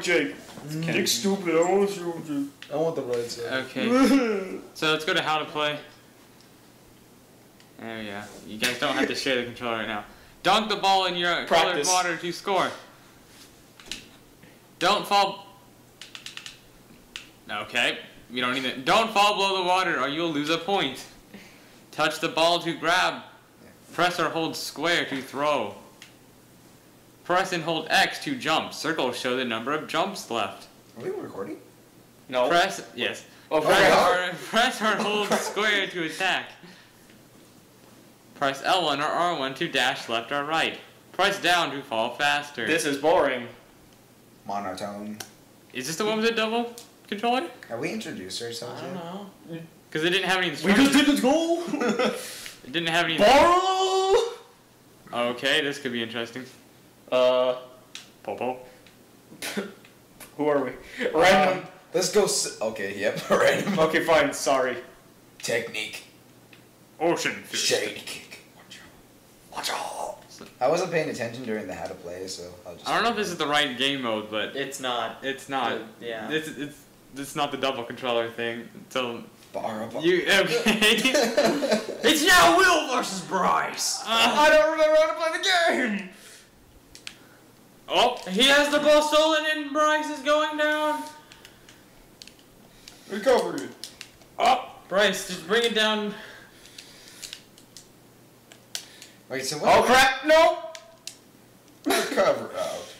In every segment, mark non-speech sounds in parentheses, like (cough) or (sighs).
it, Jake. Jake's stupid. I want to shoot you. I want the right side. Okay. (laughs) So let's go to how to play. There we go. You guys don't have to share the controller right now. Dunk the ball in your colored water to score. Don't fall. Okay. You don't need it. Don't fall below the water or you'll lose a point. Touch the ball to grab. Press or hold square to throw. Press and hold X to jump. Circles show the number of jumps left. Are we recording? No. Press yes. Oh, Press crap. or, (laughs) press or hold square to attack. Press L1 or R1 to dash left or right. Press down to fall faster. This is boring. Monotone. Is this the one with the double controller? Have we introduced ourselves I don't yet? know. Because it didn't have any We just did the goal. It didn't have any. Borrow. Okay, this could be interesting. Uh, Popo. (laughs) who are we? Random. Um, let's go. S- okay, yep, (laughs) random. okay, fine. Sorry. Technique. Ocean fish. Shady kick. Watch out. Watch out. I wasn't paying attention during the how to play, so I'll just. I don't know if this is the right game mode, but It's not. it's not. Yeah. It's it's it's not the double controller thing. So Bar you okay? (laughs) It's now Will versus Bryce. I don't remember how to play the game. Oh, He has the ball stolen and Bryce is going down. Recovery. oh. Bryce, just bring it down. Wait, so what? Oh crap! No. Recover. out.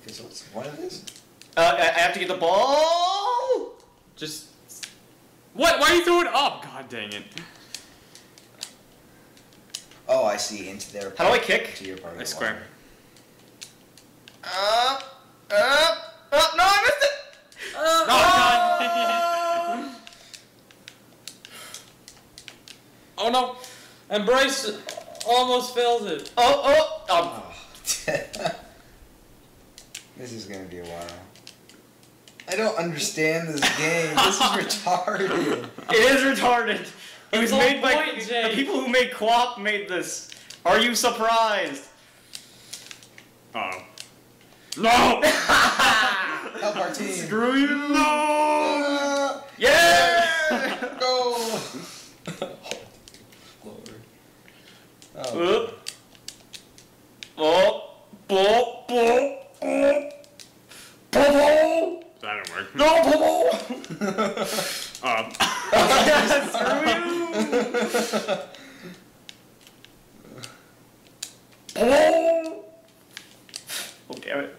Okay, so what's one of these? Uh, I I have to get the ball. Just What? Why are you throwing it up? God dang it! Oh, I see. Into their. How do I kick? To your part of A the square. Water. Up. Up. Up. No, I missed it. uh, Oh God! dang oh no, and Bryce almost fails it. Oh, oh. Oh. Oh. (laughs) this is gonna be a while. I don't understand this game. This is (laughs) retarded. It is retarded. It was made by point, the people who made QWOP made this. Are you surprised? Oh. No! (laughs) Help our team. Screw you! No! Ah, Yeah. (laughs) Go. Oh. (laughs) Up. Oh. Bo. Bo. Oh. Bo. That didn't work. No. Bo. Um, Screw you. Bo. Oh damn it.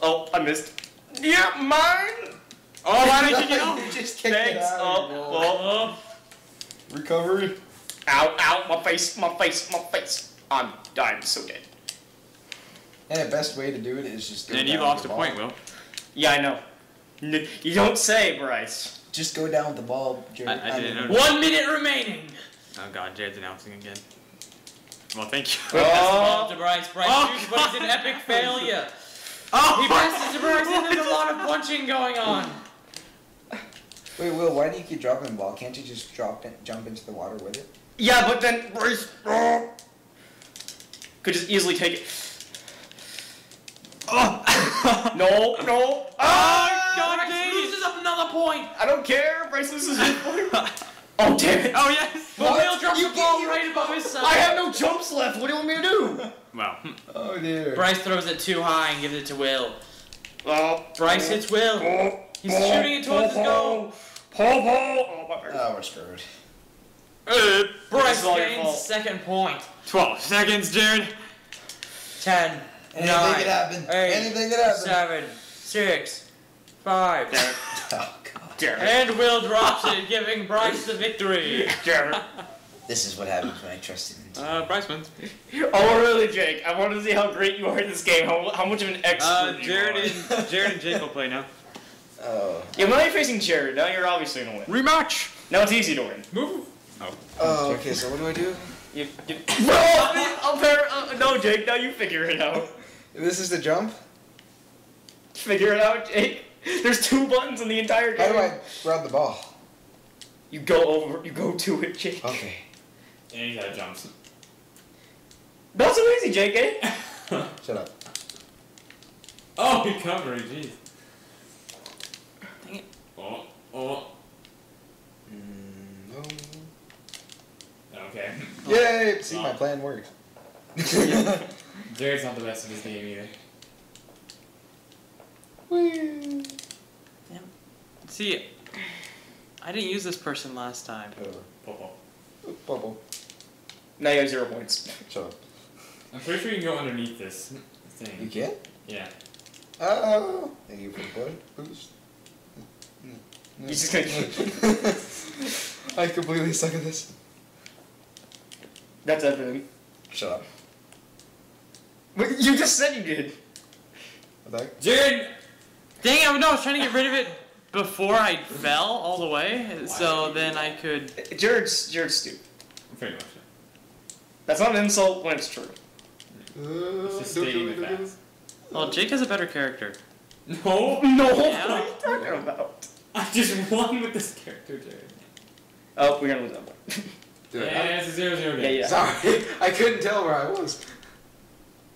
Oh, I missed. Yeah, mine. oh, why did (laughs) you get off? You just kicked it Thanks. out. Oh, of oh. oh. Recovery. Ow, ow, my face, my face, my face. I'm dying so dead. And the best way to do it is just. Go And you lost with a point. Will. Yeah, I know. N- You don't say, Bryce. Just go down with the ball, Jared. I- I didn't mean- know. One minute remaining. Oh God, Jared's announcing again. Well, thank you. Oh. Pass the ball Oh, to Bryce. Bryce Oh, shoots, but it's an epic (laughs) failure. Oh, He passes to Bryce, and there's a lot of punching going on. Wait, Will, why do you keep dropping the ball? Can't you just drop it, jump into the water with it? yeah, but then Bryce oh, could just easily take it. Oh. (laughs) No, no. Ah, God Bryce dang it. loses another point. I don't care. Bryce loses his point. (laughs) Oh damn it! Oh yes. But Will drops You the ball right above his side. I have no jumps left. What do you want me to do? Well, Oh dear. Bryce throws it too high and gives it to Will. Oh, Bryce hits Will. oh, He's shooting it towards his goal. Paul, Paul. Oh, my bad. Oh, we're screwed. uh, Bryce is gains second point. twelve seconds, Jared. Ten, Anything nine, could happen. eight, Anything could happen. seven, six, five. (laughs) Oh god. Damn it. And Will drops it, giving Bryce the victory. (laughs) Damn it. This is what happens when I trust him. Uh, Bryce wins. (laughs) Oh, really, Jake? I wanted to see how great you are in this game. How, how much of an expert Uh, you Jared are. and Jared and Jake will play now. (laughs) Oh. Yeah, but now you're facing Jared. Now you're obviously gonna win. Rematch. Now it's easy to win. Move. Oh, okay, so what do I do? You, you, (laughs) no, I'll pair, uh, no, Jake. Now you figure it out. This is the jump? Figure it out, Jake. There's two buttons in the entire game. How do I grab the ball? You go over. You go to it, Jake. Okay. And he got jumps. That's so easy, Jake. (laughs) Eh? Shut up. Oh, recovery, jeez. Dang it. Oh, oh. Mm, no. Okay. Yay! See, my plan works. (laughs) (laughs) Jared's not the best at this game either. Whee! See, I didn't use this person last time. Popo. Bubble. Now you have zero points. Shut up. I'm pretty sure you can go underneath this thing. You can? Yeah. Oh! Thank you for the blood boost. You just gonna- (laughs) I completely suck at this. That's everything. Shut up. Wait, You just said you did. What the heck? Jared! Dang it! No, I was trying to get rid of it before I fell all the way, so then I could. Jared's Jared's stupid. Pretty much. That's not an insult when it's true. It's just stating the facts. Well, Jake has a better character. No! No, Yeah. what are you talking about? I just won with this character, Jared. Oh, we're gonna lose that one. (laughs) Dude, yeah, it's a zero zero Yeah, game. yeah. Sorry, (laughs) I couldn't tell where I was.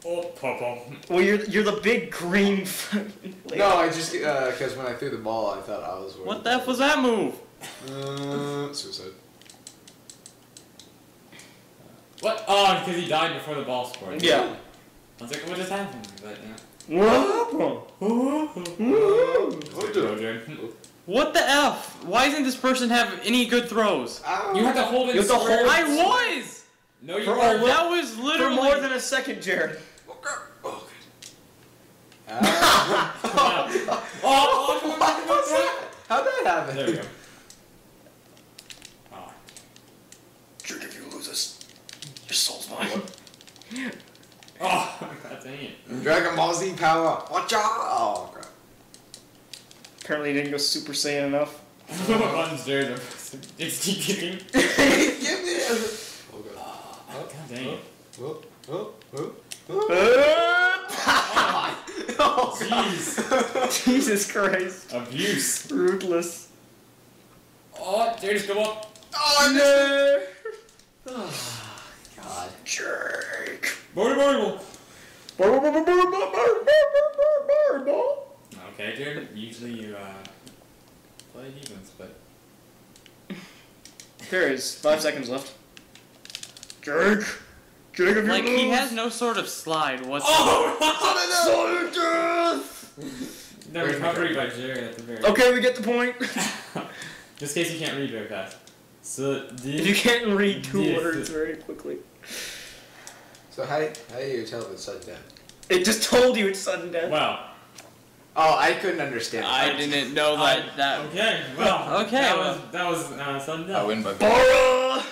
Oh, Popo. Well, you're you're the big green. (laughs) fucking lady. No, I just because when I threw the ball, I thought I was. What the f was that move? Uh, suicide. What? Oh, because he died before the ball scored. Yeah. I was like, what just happened? But, yeah. What? Good go, Jared. What the f? Why doesn't this person have any good throws? Ah. You have to hold it You have to hold- I was. No, you For weren't. a That was For literally. more than a second, Jared. Oh, good. Ow. Oh, oh, come on, What come on, was come on. that? How'd that happen? There we go. Oh. Jared, if you lose this, your soul's mine. Oh, God dang it. Dragon Ball Z power. Watch out! Oh crap. Apparently, you didn't go Super Saiyan enough. (laughs) Buttons, Jared. It's keep. (laughs) Give me it. Oh god. Oh, God dang it. Oh, oh, oh, oh. oh, oh. Uh, (laughs) oh Jeez. Jesus Christ. Abuse. Ruthless. Oh, Jared, just go up. Oh, I missed it. No. (sighs) Oh, god. Jake. Border, border. Okay, Jared. Usually you uh, play defense, but There is five seconds left. Jake. Jake, if you Like lose. he has no sort of slide oh, whatsoever. (laughs) oh, Soldiers. the recovery by Jared at the very. Okay, we get the point. Just (laughs) in case you can't read very fast. So If you can't read two Yes. words very quickly. So how how do you tell if it's sudden death? It just told you it's sudden death. well. Oh, I couldn't understand. I didn't know that. that Okay. Well. Okay, That well. was that was uh, sudden death. I win by. Bora!